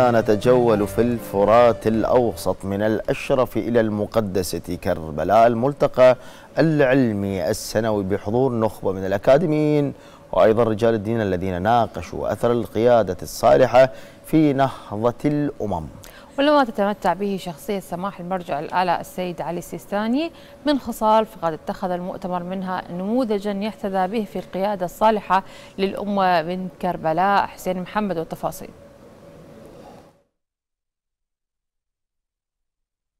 نتجول في الفرات الأوسط من الأشرف إلى المقدسة كربلاء الملتقى العلمي السنوي بحضور نخبة من الأكاديميين وأيضا رجال الدين الذين ناقشوا أثر القيادة الصالحة في نهضة الأمم. ولما تتمتع به شخصية سماح المرجع الآلة السيد علي السيستاني من خصال فقد اتخذ المؤتمر منها نموذجا يحتذى به في القيادة الصالحة للأمة من كربلاء حسين محمد والتفاصيل.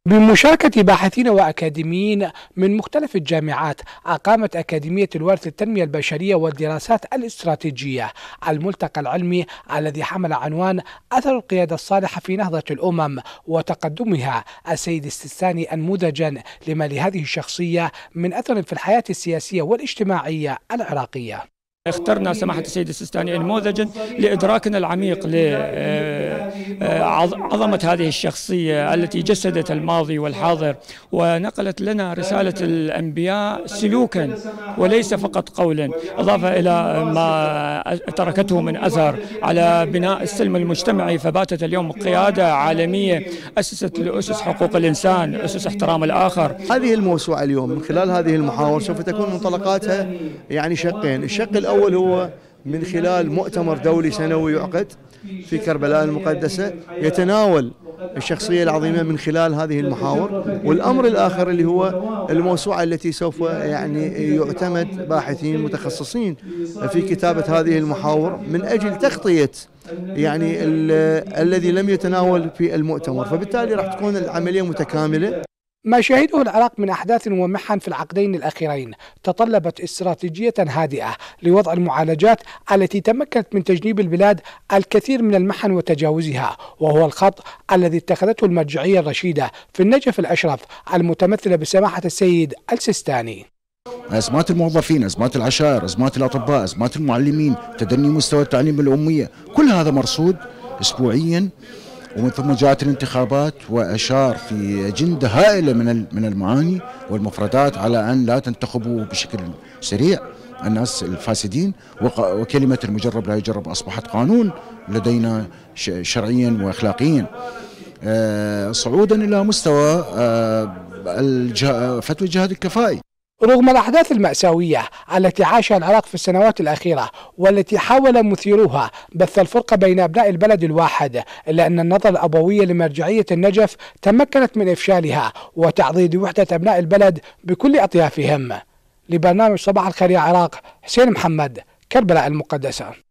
بمشاركة باحثين وأكاديميين من مختلف الجامعات أقامت أكاديمية الورث التنمية البشرية والدراسات الاستراتيجية الملتقى العلمي الذي حمل عنوان أثر القيادة الصالحة في نهضة الأمم وتقدمها السيد السيستاني أنموذجا لما لهذه الشخصية من أثر في الحياة السياسية والاجتماعية العراقية. اخترنا سماحة السيد السيستاني نموذجا لإدراكنا العميق لعظمة هذه الشخصية التي جسدت الماضي والحاضر ونقلت لنا رسالة الأنبياء سلوكا وليس فقط قولا أضاف إلى ما تركته من أثر على بناء السلم المجتمعي فباتت اليوم قيادة عالمية أسست لأسس حقوق الإنسان أسس احترام الآخر. هذه الموسوعة اليوم من خلال هذه المحاور سوف تكون منطلقاتها يعني شقين. الشق الأول هو من خلال مؤتمر دولي سنوي يعقد في كربلاء المقدسة يتناول الشخصية العظيمة من خلال هذه المحاور. والأمر الآخر اللي هو الموسوعة التي سوف يعني يعتمد باحثين متخصصين في كتابة هذه المحاور من أجل تغطية يعني الذي لم يتناول في المؤتمر. فبالتالي راح تكون العملية متكاملة. ما شهده العراق من أحداث ومحن في العقدين الأخيرين. تطلبت استراتيجية هادئة لوضع المعالجات التي تمكنت من تجنيب البلاد الكثير من المحن وتجاوزها وهو الخط الذي اتخذته المرجعية الرشيدة في النجف الأشرف المتمثلة بسماحة السيد السيستاني. أزمات الموظفين أزمات العشائر أزمات الأطباء أزمات المعلمين تدني مستوى التعليم الأمية كل هذا مرصود أسبوعيا ومن ثم جاءت الانتخابات وأشار في أجندة هائلة من من المعاني والمفردات على أن لا تنتخبوا بشكل سريع. الناس الفاسدين وكلمة المجرب لا يجرب أصبحت قانون لدينا شرعيا واخلاقيا. صعودا إلى مستوى فتوى الجهاد الكفائي. رغم الأحداث المأساوية التي عاشها العراق في السنوات الأخيرة والتي حاول مثيروها بث الفرقة بين أبناء البلد الواحد إلا أن النظرة الأبوية لمرجعية النجف تمكنت من إفشالها وتعضيد وحدة أبناء البلد بكل أطيافهم. لبرنامج صباح الخير يا عراق حسين محمد كربلاء المقدسة.